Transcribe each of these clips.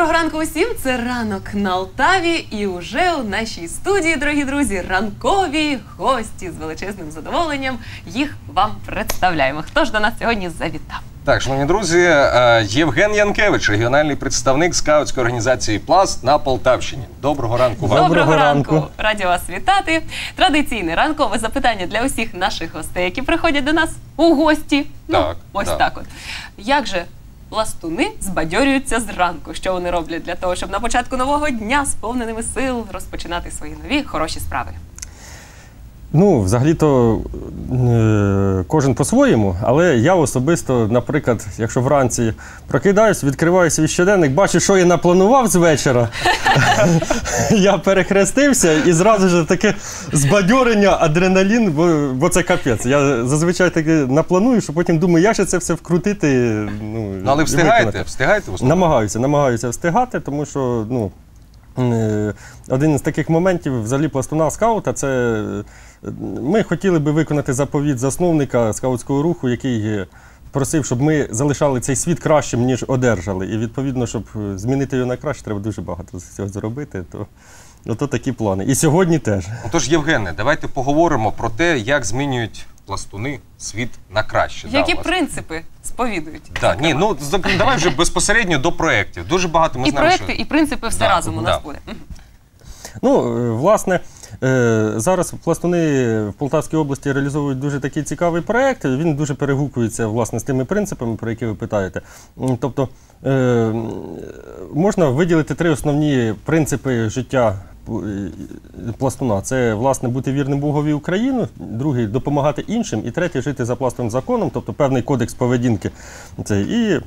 Доброго ранку усім! Це ранок на Алтаві. І вже у нашій студії, дорогі друзі, ранкові гості з величезним задоволенням їх вам представляємо. Хто ж до нас сьогодні завітав? Так, шановні друзі, е, Євген Янкевич, регіональний представник скаутської організації Пласт на Полтавщині. Доброго ранку вам. Доброго ранку. ранку! Раді вас вітати. Традиційне ранкове запитання для усіх наших гостей, які приходять до нас у гості. Так, ну, ось так. так от. Як же пластуни збадьорюються зранку? Що вони роблять для того, щоб на початку нового дня сповненими сил розпочинати свої нові хороші справи? Ну, взагалі-то е, кожен по-своєму, але я особисто, наприклад, якщо вранці прокидаюсь, відкриваю свій щоденник, бачу, що я напланував з вечора. я перехрестився і зразу ж таке збадьорення, адреналін, бо, бо це капець. Я зазвичай таки напланую, що потім думаю, як же це все вкрутити. Ну, Ну, але і встигаєте? виконати. Встигаєте в основному? Намагаюся, намагаюся встигати, тому що ну, один із таких моментів взагалі пластуна скаута це е, ми хотіли би виконати заповіт засновника скаутського руху, який е, просив, щоб ми залишали цей світ кращим, ніж одержали. І відповідно, щоб е, змінити його на краще, треба дуже багато з цього зробити. То, ото такі плани. І сьогодні теж. Отож, Євгене, давайте поговоримо про те, як змінюють пластуни світ на краще. Які да, принципи сповідують? Да, ні, ну давай вже безпосередньо до проєктів. Дуже багато ми і знаємо, проекти, що... і принципи все Да, разом у нас да. буде. Ну, е, власне, е, зараз пластуни в Полтавській області реалізовують дуже такий цікавий проєкт. Він дуже перегукується власне з тими принципами, про які ви питаєте. Тобто е, можна виділити три основні принципи життя. Е, Пластуна це власне бути вірним Богові Україну, другий допомагати іншим, і третій жити за пластовим законом, тобто певний кодекс поведінки. Це і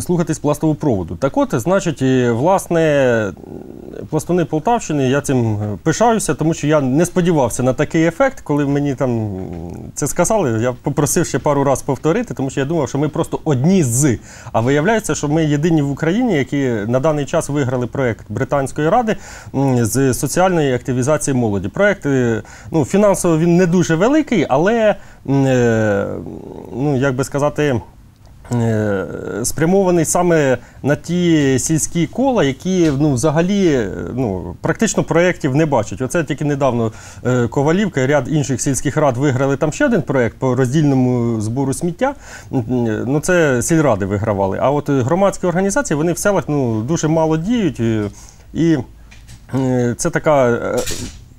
слухатись пластову проводу. Так от, значить, власне, пластуни Полтавщини, я цим е, пишаюся, тому що я не сподівався на такий ефект, коли мені там це сказали. Я попросив ще пару разів повторити, тому що я думав, що ми просто одні з. А виявляється, що ми єдині в Україні, які на даний час виграли проект Британської ради з соціальної активізації молоді. Проект е, ну, фінансово він не дуже великий, але е, ну, як би сказати. Е, спрямований саме на ті сільські кола, які ну, взагалі е, ну, практично проєктів не бачать. Оце тільки недавно е, Ковалівка і ряд інших сільських рад виграли там ще один проєкт по роздільному збору сміття. Ну, це сільради вигравали. А от громадські організації вони в селах ну, дуже мало діють. І це така.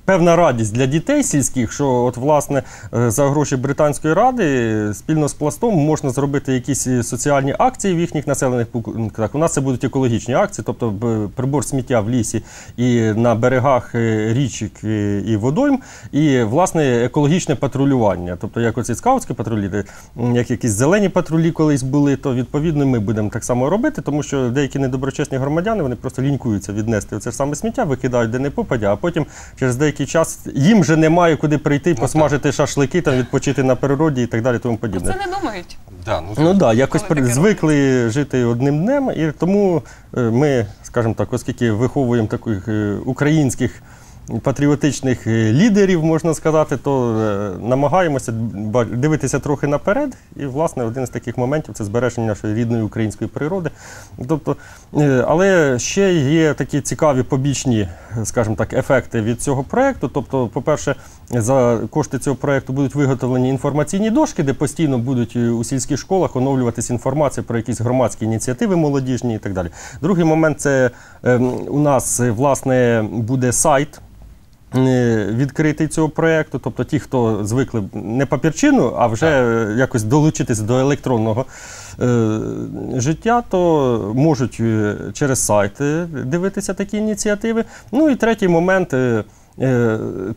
Певна радість для дітей сільських, що от власне е, за гроші британської ради спільно з пластом можна зробити якісь е, соціальні акції в їхніх населених пунктах. У нас це будуть екологічні акції, тобто прибор сміття в лісі і на берегах е, річок і водойм, і власне екологічне патрулювання. Тобто, як оці скаутські патрулі, як якісь зелені патрулі колись були, то відповідно ми будемо так само робити, тому що деякі недоброчесні громадяни вони просто лінькуються віднести це ж саме сміття, викидають де не попадя, а потім через деякий час їм вже немає куди прийти, посмажити шашлики, там відпочити на природі і так далі. Тому Про подібне. це не думають. Да, ну, Ну да, якось Коли при- звикли жити одним днем, і тому е, ми, скажімо так, оскільки виховуємо таких е, українських патріотичних е, лідерів, можна сказати, то е, намагаємося дивитися трохи наперед. І, власне, один з таких моментів це збереження нашої рідної української природи. Тобто, е, але ще є такі цікаві побічні, скажімо так, ефекти від цього проєкту. Тобто, по-перше, за кошти цього проєкту будуть виготовлені інформаційні дошки, де постійно будуть у сільських школах оновлюватися інформація про якісь громадські ініціативи молодіжні і так далі. Другий момент це ем, у нас власне буде сайт. Е, Відкритий цього проєкту, тобто ті, хто звикли не папірчину, а вже так. якось долучитися до електронного е, життя, то можуть е, через сайт е, дивитися такі ініціативи. Ну і третій момент. Е,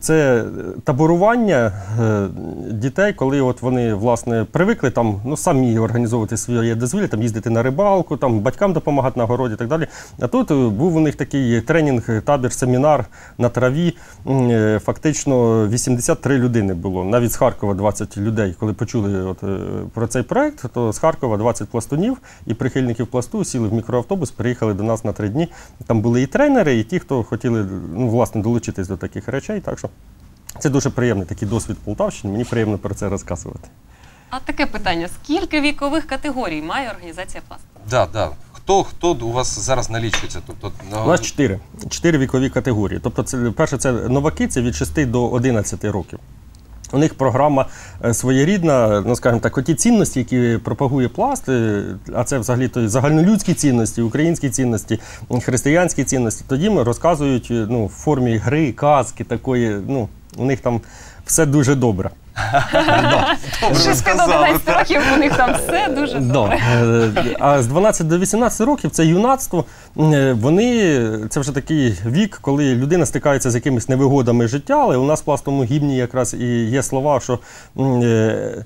Це таборування е, дітей, коли от вони власне привикли там ну самі організовувати своє дозвілля, там їздити на рибалку, там батькам допомагати на городі і так далі. А тут е, був у них такий тренінг, е, табір, семінар на траві. Е, Фактично 83 людини було. Навіть з Харкова 20 людей, коли почули от, е, про цей проект, то з Харкова 20 пластунів і прихильників пласту сіли в мікроавтобус, приїхали до нас на три дні. Там були і тренери, і ті, хто хотіли ну, власне долучитись до таких речей. Так що це дуже приємний такий досвід Полтавщини. Мені приємно про це розказувати. А таке питання: скільки вікових категорій має організація пласт? Да, да. хто, хто у вас зараз налічується? Тобто, на... У нас чотири. Чотири вікові категорії. Тобто, це перше, це новаки, це від 6 до 11 років. У них програма е, своєрідна, ну скажімо так, оті цінності, які пропагує пласт, е, а це взагалі то загальнолюдські цінності, українські цінності, християнські цінності. Тоді ми розказують е, ну, в формі гри, казки такої. Ну, у них там все дуже добре. 6 до сказали, 11 років у них там все дуже добре. Е, А з 12 до 18 років це юнацтво. Е, Вони це вже такий вік, коли людина стикається з якимись невигодами життя, але у нас в пластовому гімні якраз і є слова, що е,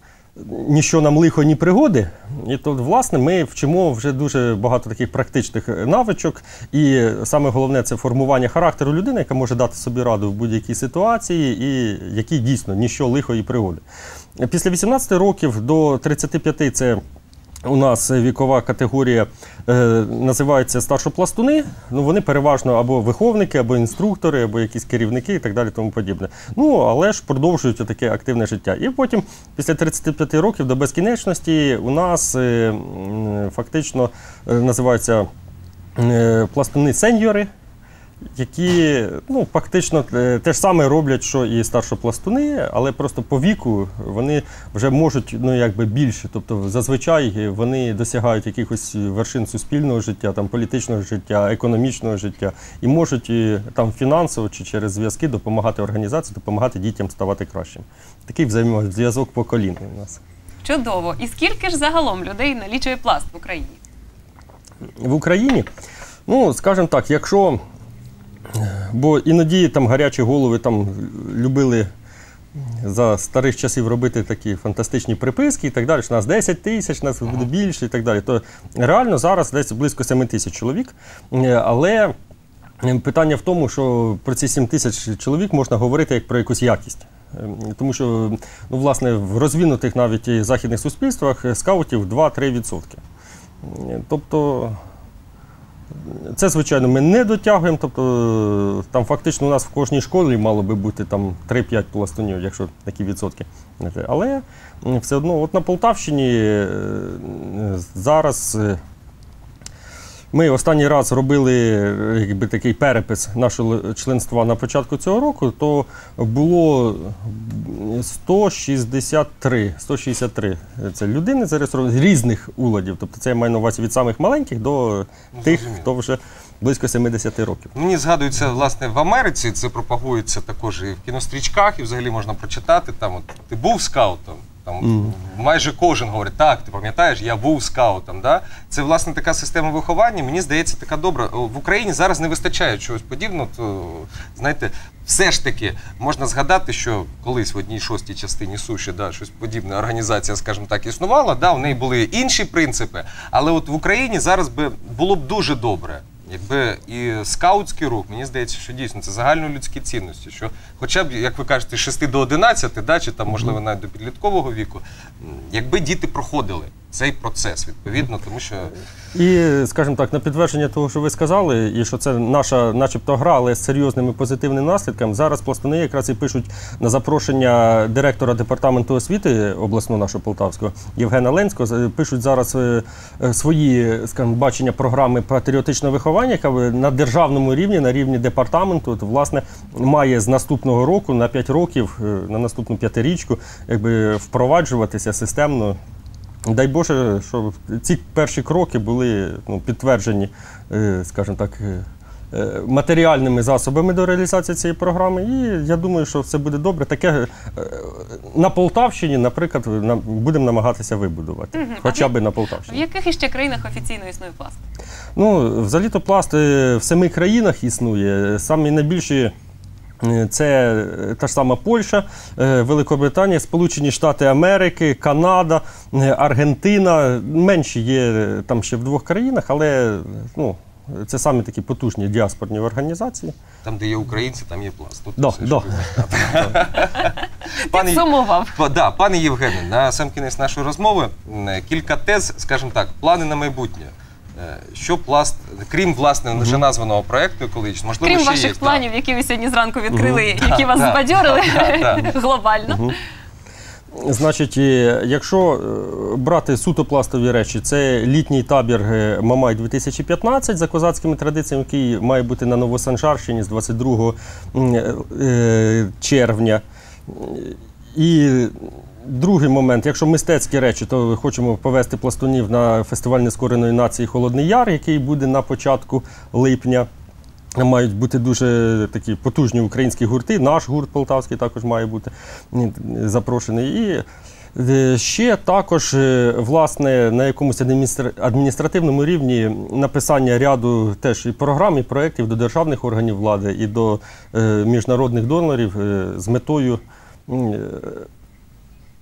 ніщо нам лихо, ні пригоди. І то, власне, ми вчимо вже дуже багато таких практичних навичок. І саме головне це формування характеру людини, яка може дати собі раду в будь-якій ситуації, і які дійсно ніщо лихо і пригоди. Після 18 років до 35 це у нас вікова категорія е, називається старшопластуни. Ну, вони переважно або виховники, або інструктори, або якісь керівники і так далі, тому подібне. Ну, але ж продовжують таке активне життя. І потім, після 35 років до безкінечності, у нас е, фактично е, називаються е, пластуни сеньори. Які ну, фактично е, те ж саме роблять, що і старшопластуни, але просто по віку вони вже можуть ну, якби більше. Тобто зазвичай вони досягають якихось вершин суспільного життя, там, політичного життя, економічного життя і можуть і, там, фінансово чи через зв'язки допомагати організації, допомагати дітям ставати кращим. Такий взаємозв'язок поколінний у нас. Чудово. І скільки ж загалом людей налічує пласт в Україні? в Україні, ну, скажімо так, якщо. Бо іноді там гарячі голови там любили за старих часів робити такі фантастичні приписки і так далі, що нас 10 тисяч, нас буде більше і так далі. То реально зараз десь близько 7 тисяч чоловік. Е, Але е, питання в тому, що про ці 7 тисяч чоловік можна говорити як про якусь якість. Ем, Тому що, ну, власне, в розвинутих навіть західних суспільствах е, скаутів 2-3 відсотки. Е, Тобто, це, звичайно, ми не дотягуємо. Тобто, е, там фактично у нас в кожній школі мало би бути там 3-5 пластунів, якщо такі відсотки. Але все одно, от на Полтавщині е, зараз. Ми останній раз робили е, якби, такий перепис нашого членства на початку цього року, то було 163, 163 це людини зареєстровані з різних уладів. Тобто це я маю на увазі від самих маленьких до тих, хто вже близько 70 років. Мені згадується, власне, в Америці це пропагується також і в кінострічках, і взагалі можна прочитати. Там от ти був скаутом. Там майже кожен говорить, так, ти пам'ятаєш, я був скаутом. Да? Це власне така система виховання. Мені здається, така добра. В Україні зараз не вистачає чогось подібного. То знаєте, все ж таки можна згадати, що колись в одній шостій частині суші да, щось подібне організація, скажімо так, існувала. Да, у неї були інші принципи. Але от в Україні зараз би було б дуже добре. Якби і скаутський рух, мені здається, що дійсно це загальнолюдські цінності. Що, хоча б, як ви кажете, з 6 до 11, да, чи там, можливо, навіть до підліткового віку, якби діти проходили цей процес відповідно, тому що І, скажімо так, на підтвердження того, що ви сказали, і що це наша, начебто, гра, але з серйозними позитивними наслідками. Зараз пластуни якраз і пишуть на запрошення директора департаменту освіти обласного нашого Полтавського Євгена Ленського. Пишуть зараз е, е, свої, скажімо, бачення програми патріотичного виховання, яка на державному рівні, на рівні департаменту, от, власне, має з наступного року на 5 років, е, на наступну п'ятирічку, якби впроваджуватися системно Дай Боже, щоб ці перші кроки були ну, підтверджені, е, скажімо так, е, е, матеріальними засобами до реалізації цієї програми. І я думаю, що все буде добре. Таке на Полтавщині, наприклад, будемо намагатися вибудувати. Хоча б на В яких іще країнах офіційно існує пласт? Ну, взагалі-то пласт в семи країнах існує. Самі найбільші. Е, Це е, та ж сама Польща, е, Великобританія, Сполучені Штати Америки, Канада, Аргентина. Менші є там ще в двох країнах, але ну, це самі такі потужні діаспорні організації. там, де є українці, там є пласт. Тут Да, все, да. Пане, Підсумував. Да, пане Євгене, на сам кінець нашої розмови кілька тез, скажімо так, плани на майбутнє. Е, Що пласт, крім власне вже названого проекту екологічного, можливо, Крім ще ваших є, планів, які ви сьогодні зранку відкрили, Мгм. які вас Да, збадьорили да, глобально. Значить, е, якщо е, брати суто пластові речі, це літній табір Мамай 2015 за козацькими традиціями, який має бути на Новосанжарщині з 22 е, червня. І другий момент, якщо мистецькі речі, то хочемо повести пластунів на фестиваль нескореної нації Холодний Яр, який буде на початку липня. Мають бути дуже такі потужні українські гурти. Наш гурт полтавський також має бути запрошений. І е, ще також, е, власне, на якомусь адміністративному рівні написання ряду теж і програм, і проєктів до державних органів влади і до е, міжнародних донорів з метою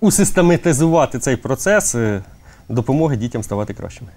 усистематизувати цей процес е, допомоги дітям ставати кращими.